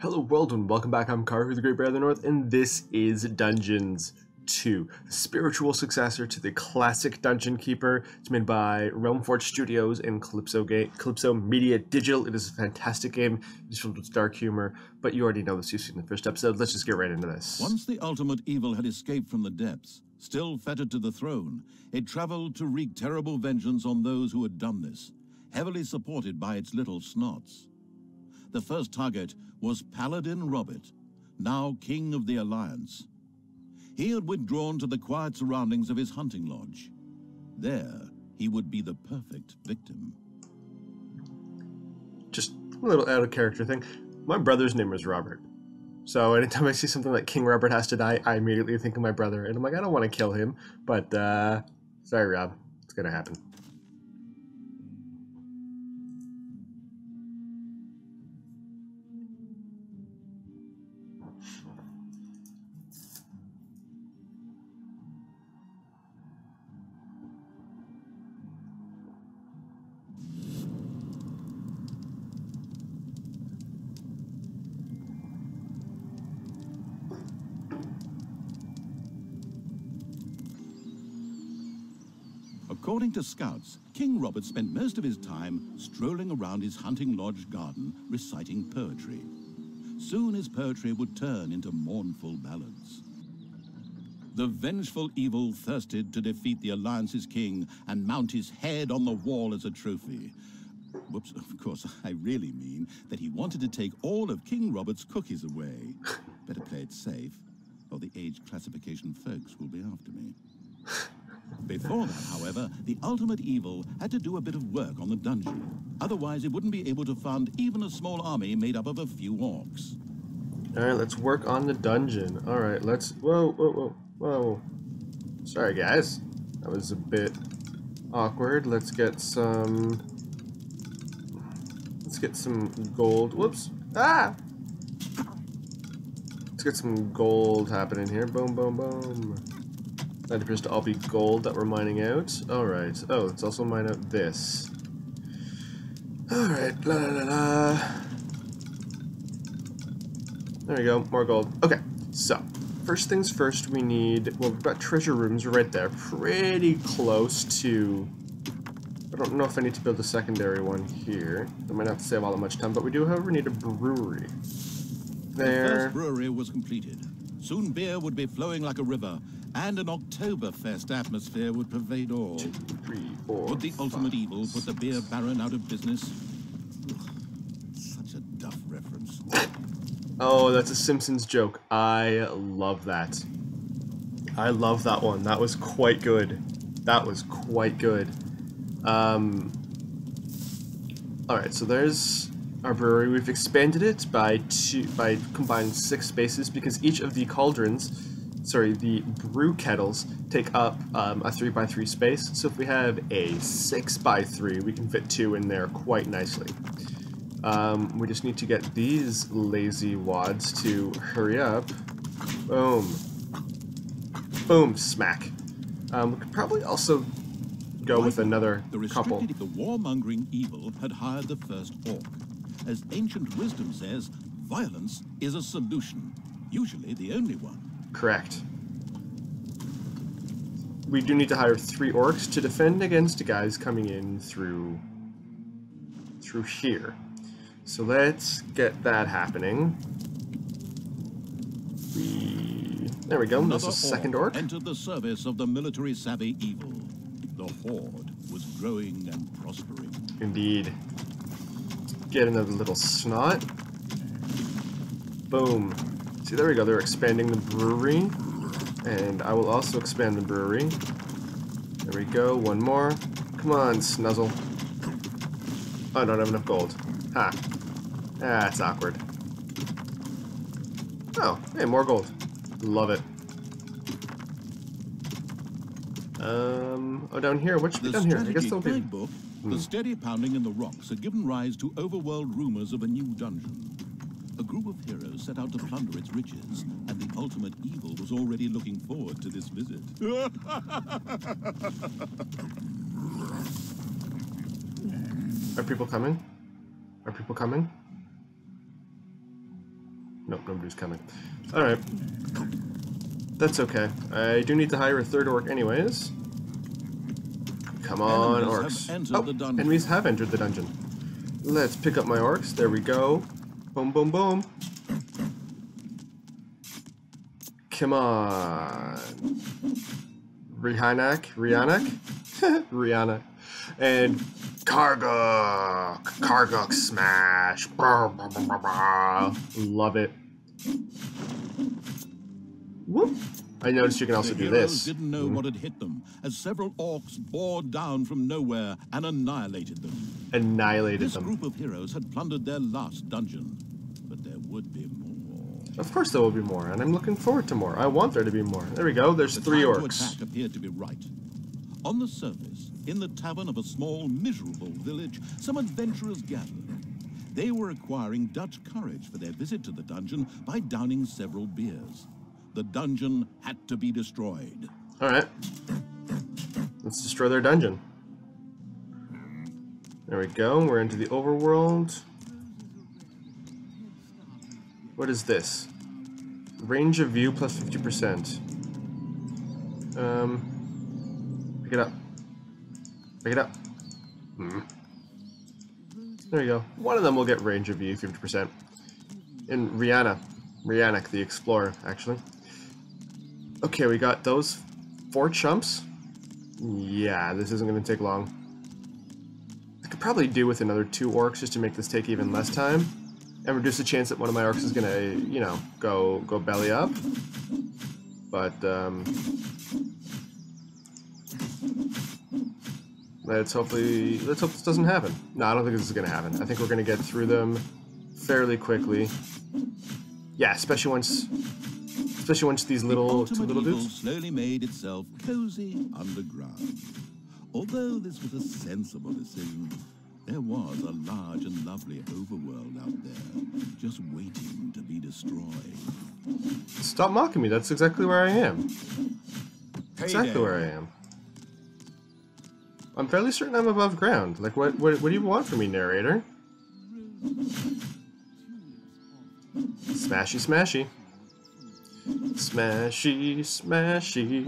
Hello world and welcome back, I'm Karhu the Great Bear of the North and this is Dungeons 2, the spiritual successor to the classic Dungeon Keeper. It's made by Realmforge Studios and Kalypso, Kalypso Media Digital. It is a fantastic game, it's filled with dark humor, but you already know this, you've seen the first episode, let's just get right into this. Once the ultimate evil had escaped from the depths, still fettered to the throne, it traveled to wreak terrible vengeance on those who had done this, heavily supported by its little snots. The first target was Paladin Robert, now King of the Alliance. He had withdrawn to the quiet surroundings of his hunting lodge. There, he would be the perfect victim. Just a little out of character thing. My brother's name is Robert. So anytime I see something like King Robert has to die, I immediately think of my brother. And I'm like, I don't want to kill him. But, uh, sorry, Rob. It's going to happen. According to scouts, King Robert spent most of his time strolling around his hunting lodge garden reciting poetry. Soon his poetry would turn into mournful ballads. The vengeful evil thirsted to defeat the Alliance's king and mount his head on the wall as a trophy. Whoops, of course, I really mean that he wanted to take all of King Robert's cookies away. Better play it safe, or the age classification folks will be after me. Before that, however, the ultimate evil had to do a bit of work on the dungeon. Otherwise, it wouldn't be able to fund even a small army made up of a few orcs. Alright, let's work on the dungeon. Alright, let's... Whoa, whoa, whoa, whoa. Sorry, guys. That was a bit awkward. Let's get some... Let's get some gold. Whoops. Ah! Let's get some gold happening here. Boom, boom, boom. That appears to all be gold that we're mining out. Alright. Oh, let's also mine out this. Alright. La la la la. There we go. More gold. Okay. So, first things first, we need... Well, we've got treasure rooms right there. Pretty close to... I don't know if I need to build a secondary one here. I might have to save all that much time, but we do, however, need a brewery. The There. first brewery was completed. Soon beer would be flowing like a river, and an Oktoberfest atmosphere would pervade all. Three, four, Would the ultimate five, evil put the beer baron out of business? Ugh, such a duff reference. Oh, that's a Simpsons joke. I love that. I love that one. That was quite good. That was quite good. Um, Alright, so there's our brewery. We've expanded it by two by combined six spaces because each of the cauldrons, sorry, the brew kettles take up um, a three by three space. So if we have a six by three, we can fit two in there quite nicely. Um, we just need to get these lazy wads to hurry up. Boom. Boom, smack. Um, we could probably also go with another The couple. the warmongering evil had hired the first orc. As ancient wisdom says, violence is a solution, usually the only one. Correct. We do need to hire three orcs to defend against the guys coming in through through here. So let's get that happening. We there we go. That's Another a second orc. entered the service of the military savvy evil. The horde was growing and prospering. Indeed. Get another little snot. Boom. See, there we go. They're expanding the brewery. And I will also expand the brewery. There we go. One more. Come on, Snuzzle. Oh, I don't have enough gold. Ha. That's awkward. Oh, hey, more gold. Love it. Um, oh, down here. What should be down here? I guess there'll be... guidebook, Hmm. the steady pounding in the rocks had given rise to overworld rumors of a new dungeon. A group of heroes set out to plunder its riches, and the ultimate evil was already looking forward to this visit. Are people coming? Are people coming? Nope, nobody's coming. Alright. That's okay. I do need to hire a third orc anyways. Come on, Enemies orcs. have oh, enemies have entered the dungeon. Let's pick up my orcs. There we go. Boom, boom, boom. Come on. Rihanna, Rihanna, Rihanna, and Kargok, Kargok smash. Brr, brr, brr. Love it. Whoop. I noticed you can also do this. didn't know mm-hmm. what had hit them, as several orcs bore down from nowhere and annihilated them. Annihilated This them. group of heroes had plundered their last dungeon, but there would be more. Of course there will be more, and I'm looking forward to more. I want there to be more. There we go. There's The three time to attack appeared to be right. On the surface, in the tavern of a small, miserable village, some adventurers gathered. They were acquiring Dutch courage for their visit to the dungeon by downing several beers. The dungeon had to be destroyed. Alright. Let's destroy their dungeon. There we go. We're into the overworld. What is this? Range of view plus 50%. Um, pick it up. Pick it up. Hmm. There you go. One of them will get range of view 50%. And Rihanna. Rihanna, the explorer, actually. Okay, we got those four chumps. Yeah, this isn't going to take long. I could probably do with another two orcs just to make this take even less time, and reduce the chance that one of my orcs is going to, you know, go go belly up. But um, let's hopefully let's hope this doesn't happen. No, I don't think this is going to happen. I think we're going to get through them fairly quickly. Yeah, especially once especially once these little the two little dudes. slowly made itself cozy underground. Although this was a sensible decision, there was a large and lovely overworld out there, just waiting to be destroyed. Stop mocking me. That's exactly where I am. Exactly where I am. I'm fairly certain I'm above ground. Like, what, what, what do you want from me, narrator? Smashy, smashy. Smashy, smashy.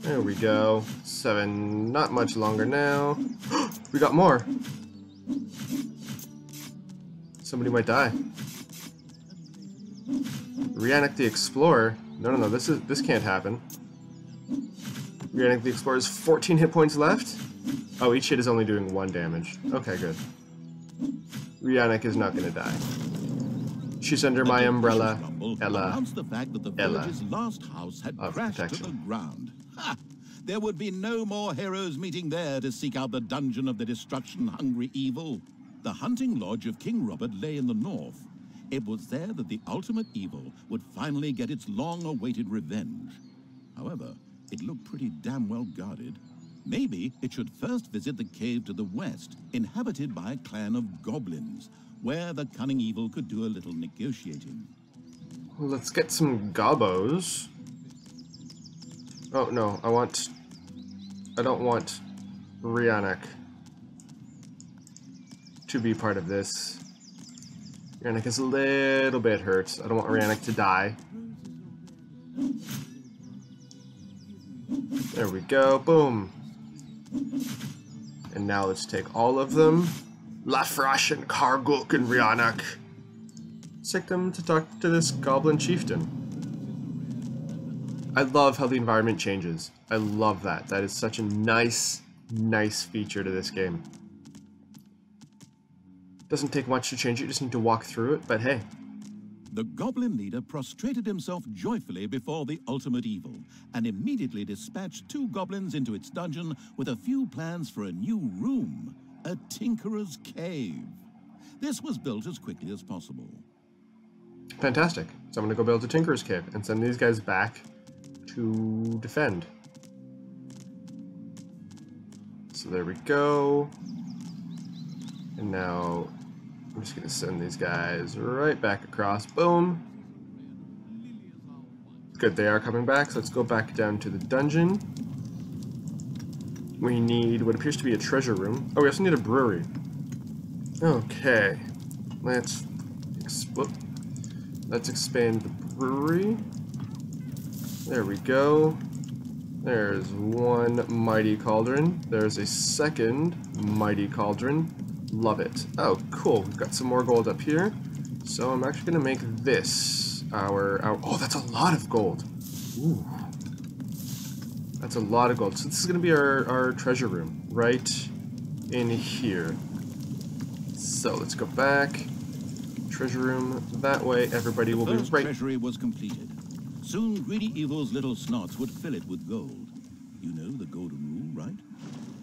There we go. Seven, not much longer now. we got more. Somebody might die. Rihanna the Explorer. No, no, no. This is this can't happen. Rihanna the Explorer's 14 hit points left. Oh, each hit is only doing one damage. Okay, good. Rihanna is not gonna die. She's under my umbrella. Ella. the fact that the Ella. last house had Of crashed to protection. the ground. Ha! There would be no more heroes meeting there to seek out the dungeon of the destruction-hungry evil. The hunting lodge of King Robert lay in the north. It was there that the ultimate evil would finally get its long-awaited revenge. However, it looked pretty damn well guarded. Maybe it should first visit the cave to the west, inhabited by a clan of goblins, where the cunning evil could do a little negotiating. Let's get some gobos. Oh no, I want. I don't want Rihanna to be part of this. Rihanna is a little bit hurt. I don't want Rihanna to die. There we go. Boom. And now let's take all of them. Lafrash and Karguk and Rihanna. Take them to talk to this goblin chieftain. I love how the environment changes. I love that. That is such a nice, nice feature to this game. Doesn't take much to change it, you just need to walk through it, but hey. The goblin leader prostrated himself joyfully before the ultimate evil and immediately dispatched two goblins into its dungeon with a few plans for a new room, a tinkerer's cave. This was built as quickly as possible. Fantastic. So I'm gonna go build a tinkerer's Cave and send these guys back to defend. So there we go. And now I'm just gonna send these guys right back across. Boom. Good, they are coming back, so let's go back down to the dungeon. We need what appears to be a treasure room. Oh, we also need a brewery. Okay. Let's Ex. Let's expand the brewery. There we go. There's one mighty cauldron. There's a second mighty cauldron. Love it. Oh, cool. We've got some more gold up here. So I'm actually going to make this our, our... Oh, that's a lot of gold. Ooh. That's a lot of gold. So this is going to be our, our treasure room right in here. So let's go back. Treasure room that way. Everybody will be first right. treasury was completed. Soon greedy evil's little snots would fill it with gold. You know the golden rule, right?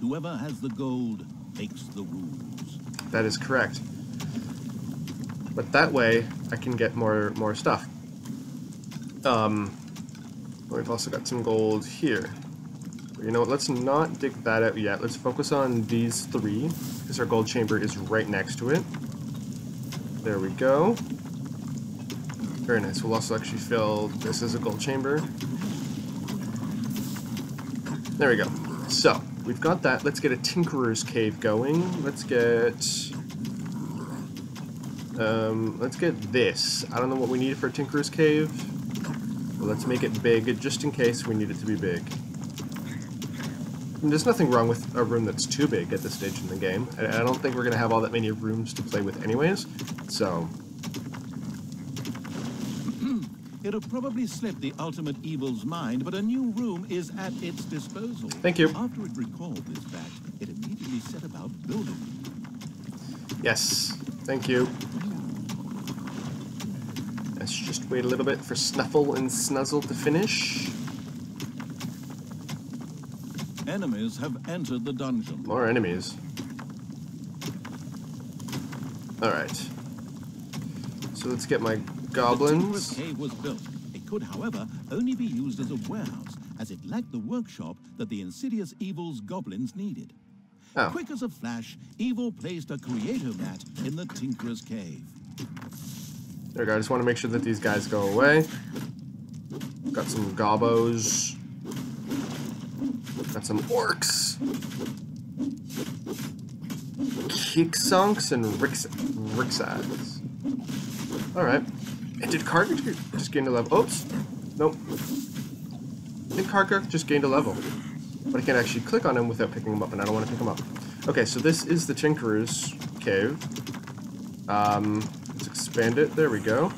Whoever has the gold makes the rules. That is correct. But that way, I can get more more stuff. Um, we've also got some gold here. You know what? Let's not dig that out yet. Let's focus on these three, because our gold chamber is right next to it. There we go. Very nice. We'll also actually fill this as a gold chamber. There we go. So, we've got that. Let's get a Tinkerer's Cave going. Let's get... Um, let's get this. I don't know what we need for a Tinkerer's Cave. Let's make it big, just in case we need it to be big. There's nothing wrong with a room that's too big at this stage in the game. I, I don't think we're going to have all that many rooms to play with anyways. So, It'll probably slip the ultimate evil's mind, but a new room is at its disposal. Thank you. After it recalled this fact, it immediately set about building. yes. Thank you. Let's just wait a little bit for Snuffle and Snuzzle to finish. Enemies have entered the dungeon. More enemies. Alright. So let's get my goblins. The cave was built. It could, however, only be used as a warehouse, as it lacked the workshop that the insidious evil's goblins needed. Oh, Quick as a flash, Evil placed a create-o-mat in the Tinkerer's cave. there we go. I just want to make sure that these guys go away. Got some gobos. Got some orcs. Kicksonks and rixads. Alright. And did Karga ju- just gain a level? Oops. Nope. I think Karga just gained a level. But I can't actually click on him without picking him up, and I don't want to pick him up. Okay, so this is the Tinkerer's Cave. Um, let's expand it. There we go.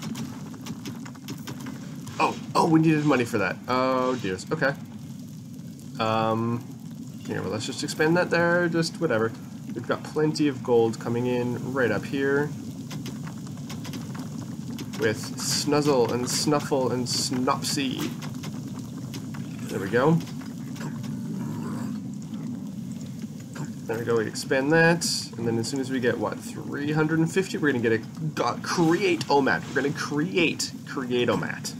Oh, oh, we needed money for that. Oh, dears. Okay. Um, here, well, let's just expand that there. Just whatever. We've got plenty of gold coming in right up here. With Snuzzle and Snuffle and Snopsy. There we go. There we go, we expand that, and then as soon as we get, what, 350, we're gonna get a got, create-o-mat. We're gonna create create-o-mat.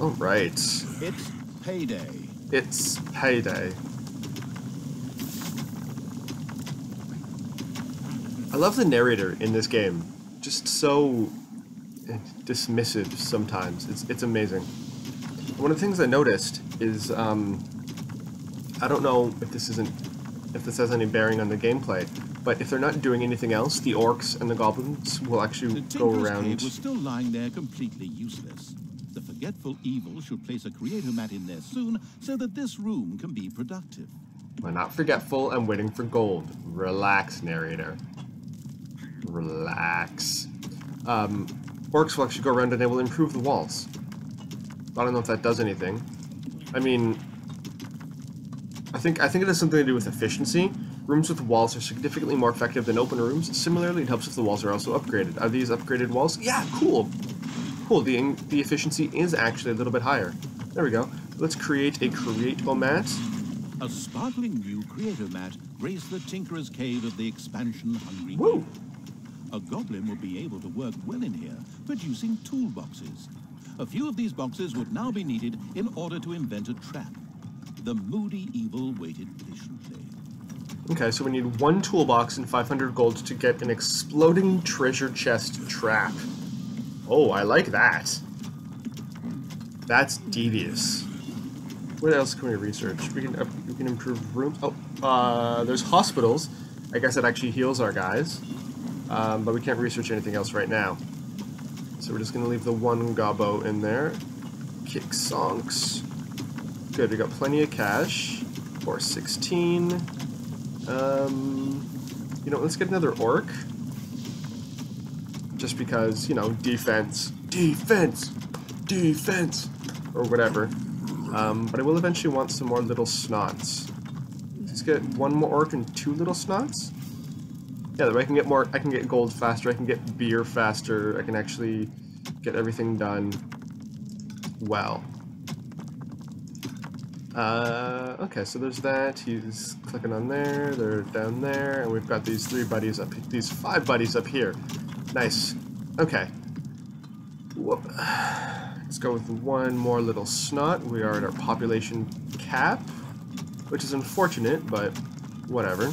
Alright, It's payday. It's payday. I love the narrator in this game. Just so eh, dismissive sometimes. It's, it's amazing. One of the things I noticed is, um, I don't know if this isn't, if this has any bearing on the gameplay, but if they're not doing anything else, the orcs and the goblins will actually go around. was still lying there completely useless. Forgetful evil should place a create-o-mat in there soon so that this room can be productive. I'm not forgetful. I'm waiting for gold. Relax, narrator. Relax. Um, orcs will actually go around and they will improve the walls. I don't know if that does anything. I mean, I think I think it has something to do with efficiency. Rooms with walls are significantly more effective than open rooms. Similarly, it helps if the walls are also upgraded. Are these upgraded walls? Yeah, cool. Cool. The the efficiency is actually a little bit higher. There we go. Let's create a create-o-mat. A sparkling new create-o-mat graced the Tinkerer's cave of the expansion-hungry Woo! A goblin would be able to work well in here, producing toolboxes. A few of these boxes would now be needed in order to invent a trap. The moody evil waited patiently. Okay, so we need one toolbox and 500 gold to get an exploding treasure chest trap. Oh, I like that. That's devious. What else can we research? We can uh, we can improve rooms. Oh, uh, there's hospitals. I guess it actually heals our guys. Um, but we can't research anything else right now. So we're just going to leave the one gobbo in there. Kick sonks. Good, we got plenty of cash. 416. Um, you know, let's get another orc. Just because, you know, defense. Defense! Defense! Or whatever. Um, but I will eventually want some more little snots. Let's get one more orc and two little snots? Yeah, that way I can get more, I can get gold faster, I can get beer faster, I can actually get everything done well. Uh, okay, so there's that. He's clicking on there. They're down there, and we've got these three buddies up. These five buddies up here. Nice. Okay. Whoop. Let's go with one more little snot. We are at our population cap, which is unfortunate, but whatever.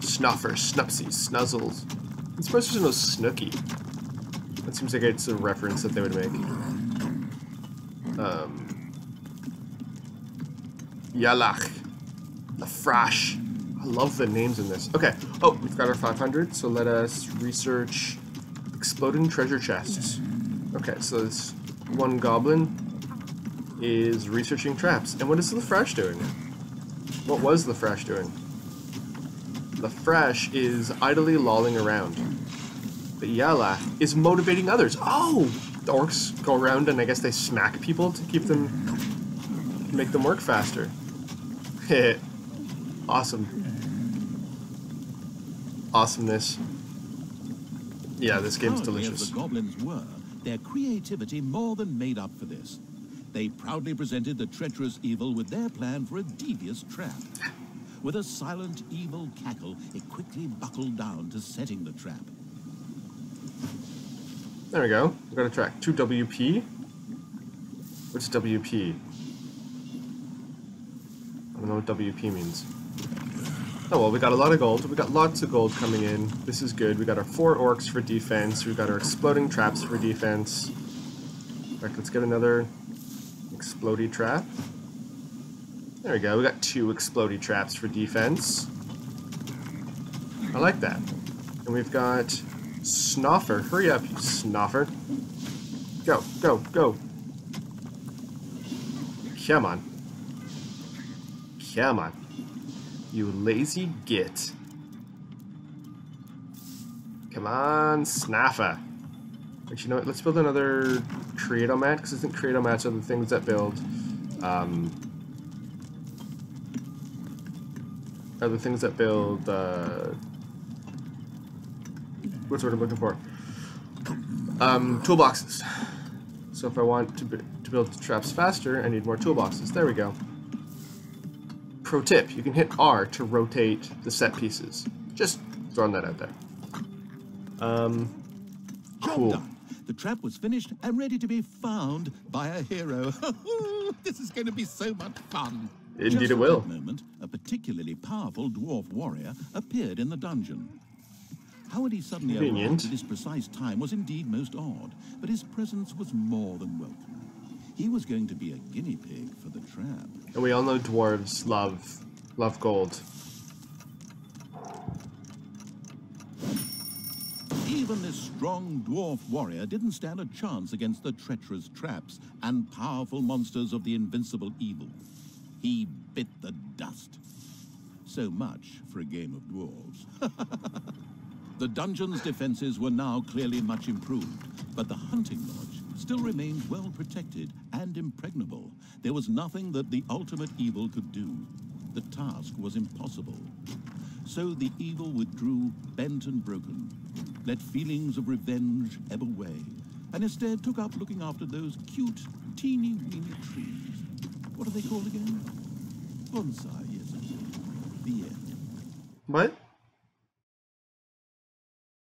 Snuffer, Snupsy, Snuzzles. I'm supposed to know Snooky. That seems like it's a reference that they would make. Um, Yalach. Lafrash. Love the names in this. Okay. Oh, we've got our 500, so let us research exploding treasure chests. Okay, so this one goblin is researching traps. And what is Lafrash doing? What was Lafrash doing? Lafrash is idly lolling around. But Yalach is motivating others. Oh! The orcs go around and I guess they smack people to keep them... make them work faster. awesome. Awesomeness. Yeah, this game's delicious. As the goblins were, their creativity more than made up for this. They proudly presented the treacherous evil with their plan for a devious trap. With a silent, evil cackle, it quickly buckled down to setting the trap. There we go. We've got a track. 2WP. What's WP? I don't know what WP means. Oh well, we got a lot of gold. We got lots of gold coming in. This is good. We got our four orcs for defense. We got our exploding traps for defense. Alright, let's get another explodey trap. There we go. We got two explodey traps for defense. I like that. And we've got Snoffer. Hurry up, you Snoffer. Go, go, go. Come on. Come on. You lazy git. Come on, Snaffa. Actually, you know what? Let's build another Creato mat, because I think Creato mats are the things that build, um, are the things that build, uh, what's word I'm looking for? Um, toolboxes. So if I want to, to build traps faster, I need more toolboxes. There we go. Pro tip, you can hit R to rotate the set pieces. Just throwing that out there. Um, cool. The trap was finished and ready to be found by a hero. this is going to be so much fun. Indeed Just it will. At that moment, a particularly powerful dwarf warrior appeared in the dungeon. How had he suddenly Convenient. arrived at this precise time was indeed most odd, but his presence was more than welcome. He was going to be a guinea pig for the trap. And we all know dwarves love, love gold. Even this strong dwarf warrior didn't stand a chance against the treacherous traps and powerful monsters of the invincible evil. He bit the dust. So much for a game of dwarves. the dungeon's defenses were now clearly much improved, but the hunting lodge still remained well protected and impregnable. There was nothing that the ultimate evil could do. The task was impossible. So the evil withdrew, bent and broken, let feelings of revenge ebb away, and instead took up looking after those cute, teeny weeny trees. What are they called again? Bonsai, yes. The end. What?